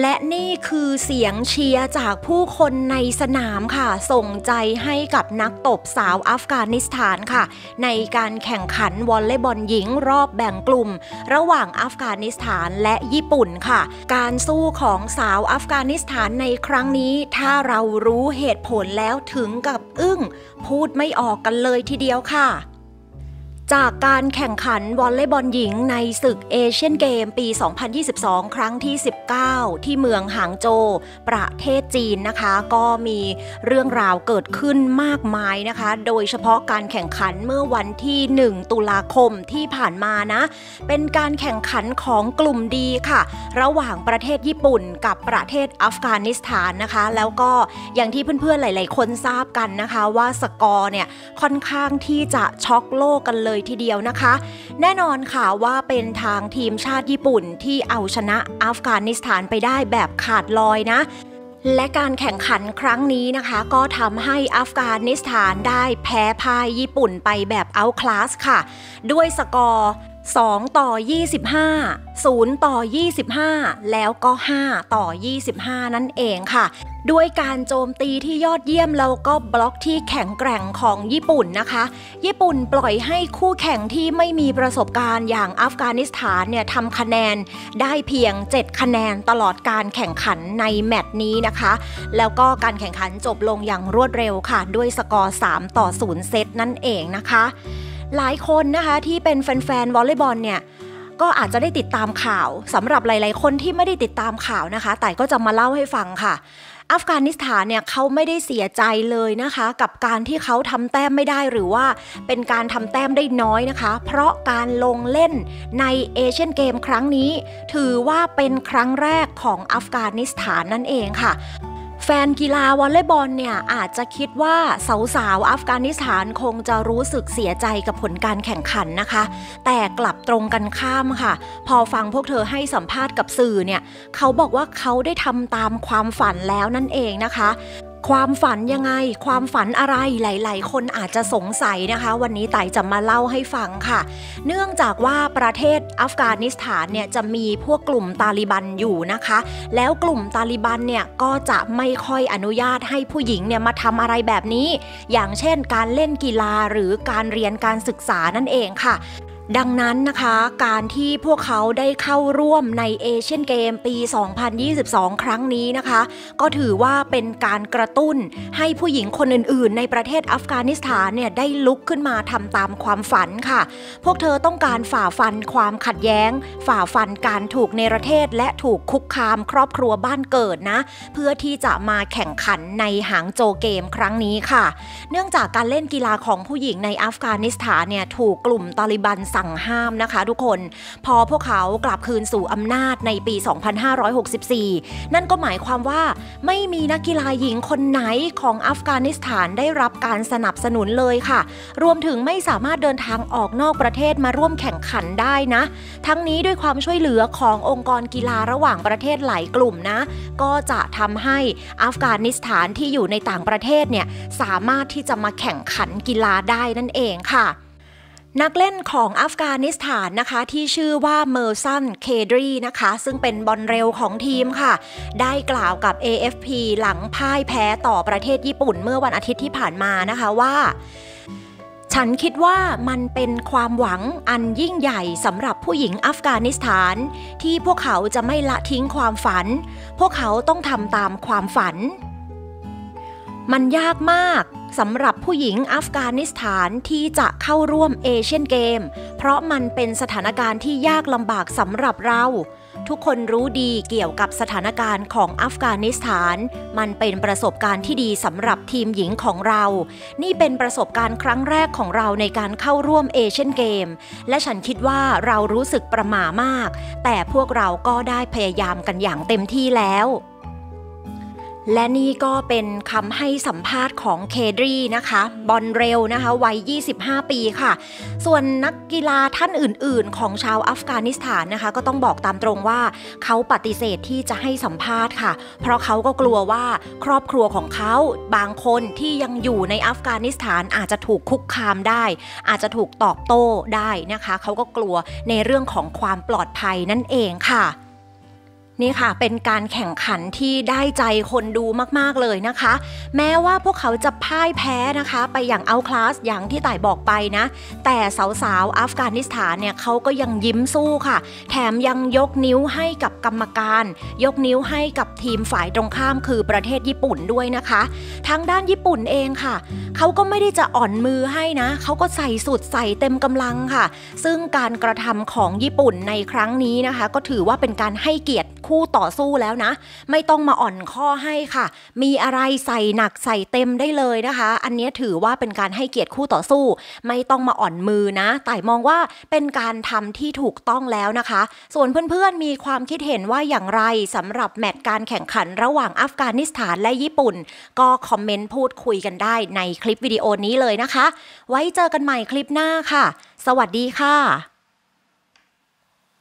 และนี่คือเสียงเชียร์จากผู้คนในสนามค่ะ ส่งใจให้กับนักตบสาวอัฟกานิสถานค่ะ ในการแข่งขันวอลเลย์บอลหญิงรอบแบ่งกลุ่ม ระหว่างอัฟกานิสถานและญี่ปุ่นค่ะ การสู้ของสาวอัฟกานิสถานในครั้งนี้ ถ้าเรารู้เหตุผลแล้วถึงกับอึ้ง พูดไม่ออกกันเลยทีเดียวค่ะ จากการแข่งขันวอลเลย์บอลหญิงในศึกเอเชียนเกมปี 2022 ครั้งที่ 19 ที่เมืองหางโจวประเทศจีนนะคะ ก็มีเรื่องราวเกิดขึ้นมากมายนะคะ โดยเฉพาะการแข่งขันเมื่อวันที่ 1 ตุลาคมที่ผ่านมานะ เป็นการแข่งขันของกลุ่มดีค่ะ ระหว่างประเทศญี่ปุ่นกับประเทศอัฟกานิสถานนะคะ แล้วก็อย่างที่เพื่อนๆหลาย ๆ คนทราบกันนะคะ ว่าสกอร์เนี่ยค่อนข้างที่จะช็อกโลกกันเลยทีเดียวนะคะ แน่นอนค่ะว่าเป็นทางทีมชาติญี่ปุ่นที่เอาชนะอัฟกานิสถานไปได้แบบขาดลอยนะและการแข่งขันครั้งนี้นะคะ ก็ทำให้อัฟกานิสถานได้แพ้พ่ายญี่ปุ่นไปแบบเอาคลาสค่ะ ด้วยสกอร์ 2 ต่อ 25 0 ต่อ 25 แล้วก็ 5 ต่อ 25 นั่นเองค่ะ ด้วยการโจมตีที่ยอดเยี่ยมแล้วก็บล็อกที่แข็งแกร่งของญี่ปุ่นนะคะ ญี่ปุ่นปล่อยให้คู่แข่งที่ไม่มีประสบการณ์อย่างอัฟกานิสถานเนี่ยทำคะแนนได้เพียง 7 คะแนนตลอดการแข่งขันในแมตช์นี้นะคะ แล้วก็การแข่งขันจบลงอย่างรวดเร็วค่ะ ด้วยสกอร์ 3 ต่อ 0 เซตนั่นเองนะคะ หลายคนนะคะที่เป็นแฟนๆวอลเลย์บอลเนี่ยก็อาจจะได้ติดตามข่าวสำหรับหลาย ๆ คนที่ไม่ได้ติดตามข่าวนะคะ แต่ก็จะมาเล่าให้ฟังค่ะ อัฟกานิสถานเนี่ยเขาไม่ได้เสียใจเลยนะคะ กับการที่เขาทำแต้มไม่ได้หรือว่าเป็นการทำแต้มได้น้อยนะคะ เพราะการลงเล่นในเอเชียนเกมครั้งนี้ ถือว่าเป็นครั้งแรกของอัฟกานิสถานนั่นเองค่ะ แฟนกีฬาวอลเลย์บอลเนี่ยอาจจะคิดว่าสาวๆอัฟกานิสถานคงจะรู้สึกเสียใจกับผลการแข่งขันนะคะ แต่กลับตรงกันข้ามค่ะ พอฟังพวกเธอให้สัมภาษณ์กับสื่อเนี่ยเขาบอกว่าเขาได้ทำตามความฝันแล้วนั่นเองนะคะ ความฝันยังไง ความฝันอะไรหลาย ๆ คนอาจจะสงสัยนะคะ วันนี้ไต่จะมาเล่าให้ฟังค่ะ เนื่องจากว่าประเทศอัฟกานิสถานเนี่ยจะมีพวกกลุ่มตาลิบันอยู่นะคะ แล้วกลุ่มตาลิบันเนี่ยก็จะไม่ค่อยอนุญาตให้ผู้หญิงเนี่ยมาทำอะไรแบบนี้ อย่างเช่นการเล่นกีฬาหรือการเรียนการศึกษานั่นเองค่ะ ดังนั้นนะคะการที่พวกเขาได้เข้าร่วมในเอเชียนเกมปี 2022 ครั้งนี้นะคะ ก็ถือว่าเป็นการกระตุ้นให้ผู้หญิงคนอื่นๆ ในประเทศอัฟกานิสถานเนี่ยได้ลุกขึ้นมาทำตามความฝันค่ะ พวกเธอต้องการฝ่าฟันความขัดแย้ง ฝ่าฟันการถูกในประเทศและถูกคุกคามครอบครัวบ้านเกิดนะ เพื่อที่จะมาแข่งขันในหางโจเกมครั้งนี้ค่ะ เนื่องจากการเล่นกีฬาของผู้หญิงในอัฟกานิสถานเนี่ยถูกกลุ่มตาลิบันสั่งห้ามนะคะทุกคน พอพวกเขากลับคืนสู่อำนาจในปี 2564 นั่นก็หมายความว่าไม่มีนักกีฬาหญิงคนไหนของอัฟกานิสถานได้รับการสนับสนุนเลยค่ะ รวมถึงไม่สามารถเดินทางออกนอกประเทศมาร่วมแข่งขันได้นะ ทั้งนี้ด้วยความช่วยเหลือขององค์กรกีฬาระหว่างประเทศหลายกลุ่มนะ ก็จะทำให้อัฟกานิสถานที่อยู่ในต่างประเทศเนี่ยสามารถที่จะมาแข่งขันกีฬาได้นั่นเองค่ะ นักเล่นของอัฟกานิสถานนะคะที่ชื่อว่าเมอร์ซันเคดรีนะคะ ซึ่งเป็นบอลเร็วของทีมค่ะ ได้กล่าวกับ AFP หลังพ่ายแพ้ต่อประเทศญี่ปุ่นเมื่อวันอาทิตย์ที่ผ่านมานะคะว่าฉันคิดว่ามันเป็นความหวังอันยิ่งใหญ่สำหรับผู้หญิงอัฟกานิสถาน ที่พวกเขาจะไม่ละทิ้งความฝัน พวกเขาต้องทำตามความฝัน มันยากมาก สำหรับผู้หญิงอัฟกานิสถานที่จะเข้าร่วมเอเชียนเกม เพราะมันเป็นสถานการณ์ที่ยากลำบากสำหรับเรา ทุกคนรู้ดีเกี่ยวกับสถานการณ์ของอัฟกานิสถาน มันเป็นประสบการณ์ที่ดีสำหรับทีมหญิงของเรา นี่เป็นประสบการณ์ครั้งแรกของเราในการเข้าร่วมเอเชียนเกม และฉันคิดว่าเรารู้สึกประหม่ามาก แต่พวกเราก็ได้พยายามกันอย่างเต็มที่แล้ว และนี่ก็เป็นคำให้สัมภาษณ์ของเคดรีนะคะ บอลเร็วนะคะวัย 25 ปีค่ะ ส่วนนักกีฬาท่านอื่น ๆ ของชาวอัฟกานิสถานนะคะ ก็ต้องบอกตามตรงว่าเขาปฏิเสธที่จะให้สัมภาษณ์ค่ะ เพราะเขาก็กลัวว่าครอบครัวของเขาบางคนที่ยังอยู่ในอัฟกานิสถานอาจจะถูกคุกคามได้ อาจจะถูกตอบโต้ได้นะคะ เขาก็กลัวในเรื่องของความปลอดภัยนั่นเองค่ะ นี่ค่ะเป็นการแข่งขันที่ได้ใจคนดูมากๆเลยนะคะ แม้ว่าพวกเขาจะพ่ายแพ้นะคะ ไปอย่างเอาคลาสอย่างที่ต่ายบอกไปนะ แต่สาวๆอัฟกานิสถานเนี่ยเขาก็ยังยิ้มสู้ค่ะ แถมยังยกนิ้วให้กับกรรมการ ยกนิ้วให้กับทีมฝ่ายตรงข้ามคือประเทศญี่ปุ่นด้วยนะคะ ทางด้านญี่ปุ่นเองค่ะเขาก็ไม่ได้จะอ่อนมือให้นะเขาก็ใส่สุดใส่เต็มกำลังค่ะ ซึ่งการกระทำของญี่ปุ่นในครั้งนี้นะคะ ก็ถือว่าเป็นการให้เกียรติคู่ต่อสู้แล้วนะ ไม่ต้องมาอ่อนข้อให้ค่ะ มีอะไรใส่หนักใส่เต็มได้เลยนะคะ อันนี้ถือว่าเป็นการให้เกียรติคู่ต่อสู้ ไม่ต้องมาอ่อนมือนะแต่มองว่าเป็นการทำที่ถูกต้องแล้วนะคะ ส่วนเพื่อนๆมีความคิดเห็นว่าอย่างไรสำหรับแมตช์การแข่งขันระหว่างอัฟกานิสถานและญี่ปุ่น ก็คอมเมนต์พูดคุยกันได้ในคลิปวิดีโอนี้เลยนะคะ ไว้เจอกันใหม่คลิปหน้าค่ะ สวัสดีค่ะ